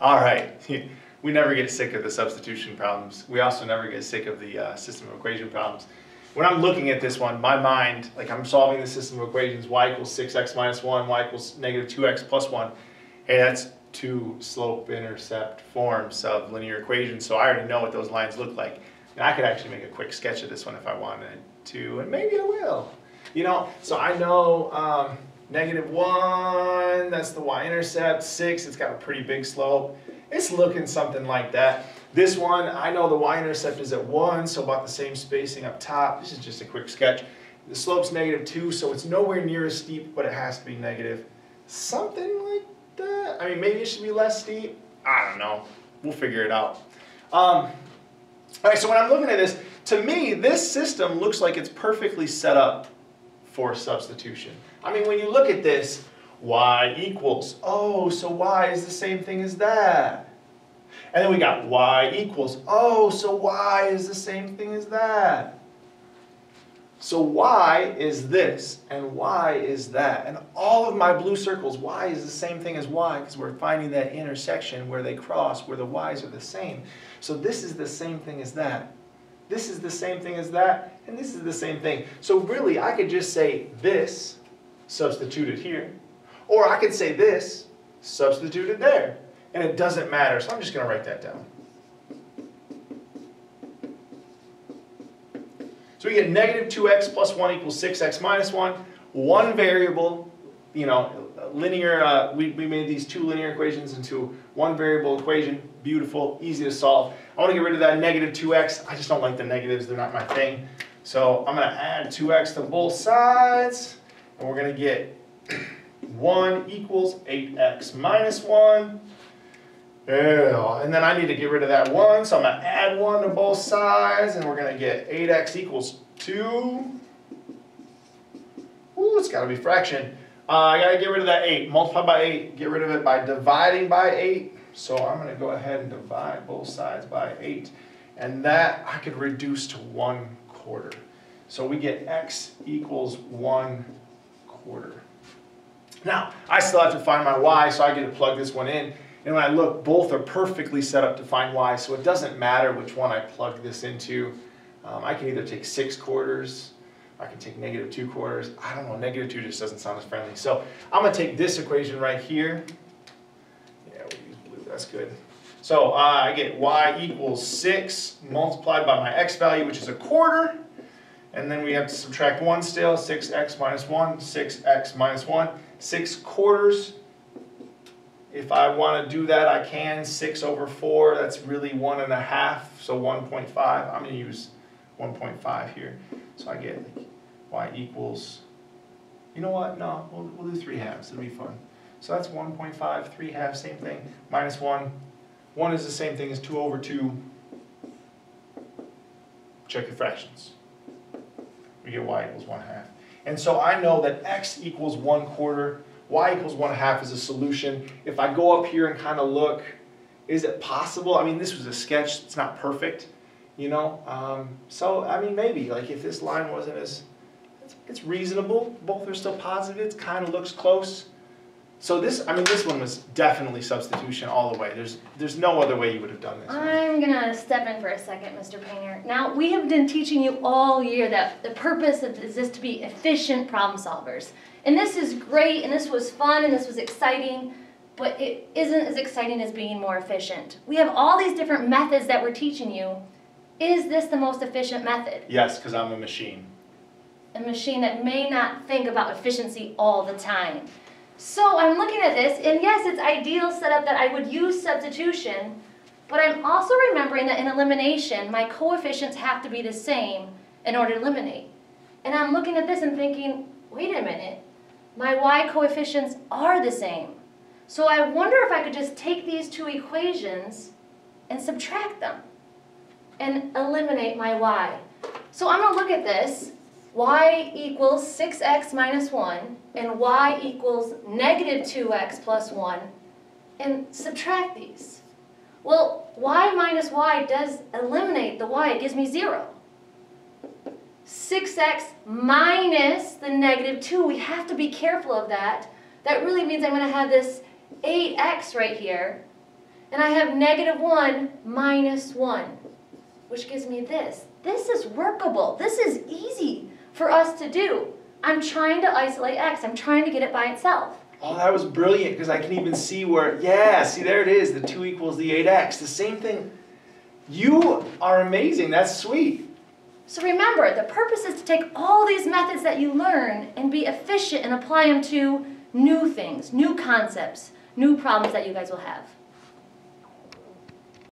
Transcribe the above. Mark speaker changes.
Speaker 1: All right. We never get sick of the substitution problems. We also never get sick of the uh, system of equation problems. When I'm looking at this one, my mind, like I'm solving the system of equations, y equals 6x minus 1, y equals negative 2x plus 1. Hey, that's two slope-intercept forms of linear equations, so I already know what those lines look like. And I could actually make a quick sketch of this one if I wanted to, and maybe I will. You know, so I know um, negative 1, that's the y-intercept, 6, it's got a pretty big slope. It's looking something like that. This one, I know the y-intercept is at 1, so about the same spacing up top. This is just a quick sketch. The slope's negative 2, so it's nowhere near as steep, but it has to be negative. Something like that. I mean, maybe it should be less steep. I don't know. We'll figure it out. Um, all right, so when I'm looking at this, to me, this system looks like it's perfectly set up for substitution. I mean, when you look at this, y equals, oh, so y is the same thing as that. And then we got y equals, oh, so y is the same thing as that. So y is this, and y is that. And all of my blue circles, y is the same thing as y, because we're finding that intersection where they cross, where the y's are the same. So this is the same thing as that. This is the same thing as that, and this is the same thing. So really, I could just say this, substituted here, or I could say this, substituted there. And it doesn't matter, so I'm just going to write that down. So we get negative 2x plus 1 equals 6x minus 1. One variable, you know, linear, uh, we, we made these two linear equations into one variable equation. Beautiful, easy to solve. I want to get rid of that negative 2x. I just don't like the negatives. They're not my thing. So I'm going to add 2x to both sides. And we're going to get 1 equals 8x minus 1. Yeah, and then I need to get rid of that 1, so I'm going to add 1 to both sides, and we're going to get 8x equals 2. Ooh, it's got to be fraction. Uh, I got to get rid of that 8. Multiply by 8, get rid of it by dividing by 8. So I'm going to go ahead and divide both sides by 8. And that I could reduce to 1 quarter. So we get x equals 1 quarter. Now, I still have to find my y, so I get to plug this one in. And when I look, both are perfectly set up to find y, so it doesn't matter which one I plug this into. Um, I can either take 6 quarters, I can take negative 2 quarters. I don't know, negative 2 just doesn't sound as friendly. So I'm going to take this equation right here. Yeah, we use blue, that's good. So uh, I get y equals 6 multiplied by my x value, which is a quarter. And then we have to subtract 1 still, 6x minus 1, 6x minus 1, 6 quarters. If I want to do that, I can. 6 over 4, that's really 1 and a half, so 1.5. I'm going to use 1.5 here. So I get like y equals, you know what, no, we'll, we'll do 3 halves, it'll be fun. So that's 1.5, 3 halves, same thing, minus 1. 1 is the same thing as 2 over 2. Check your fractions we get y equals 1 half. And so I know that x equals 1 quarter, y equals 1 half is a solution. If I go up here and kind of look, is it possible? I mean, this was a sketch, it's not perfect, you know? Um, so, I mean, maybe, like if this line wasn't as, it's, reasonable, both are still positive, it kind of looks close. So this, I mean, this one was definitely substitution all the way. There's, there's no other way you would have done this.
Speaker 2: I'm gonna step in for a second, Mr. Painter. Now, we have been teaching you all year that the purpose of this is to be efficient problem solvers. And this is great, and this was fun, and this was exciting, but it isn't as exciting as being more efficient. We have all these different methods that we're teaching you. Is this the most efficient method?
Speaker 1: Yes, because I'm a machine.
Speaker 2: A machine that may not think about efficiency all the time. So I'm looking at this, and yes, it's ideal setup that I would use substitution, but I'm also remembering that in elimination, my coefficients have to be the same in order to eliminate. And I'm looking at this and thinking, wait a minute, my y coefficients are the same. So I wonder if I could just take these two equations and subtract them and eliminate my y. So I'm going to look at this, y equals 6x minus 1 and y equals negative 2x plus 1 and subtract these. Well, y minus y does eliminate the y. It gives me 0. 6x minus the negative 2. We have to be careful of that. That really means I'm going to have this 8x right here. and I have negative 1 minus 1, which gives me this. This is workable. This is easy for us to do. I'm trying to isolate x. I'm trying to get it by itself.
Speaker 1: Oh, that was brilliant because I can even see where, yeah, see, there it is. The 2 equals the 8x. The same thing. You are amazing. That's sweet.
Speaker 2: So remember, the purpose is to take all these methods that you learn and be efficient and apply them to new things, new concepts, new problems that you guys will have.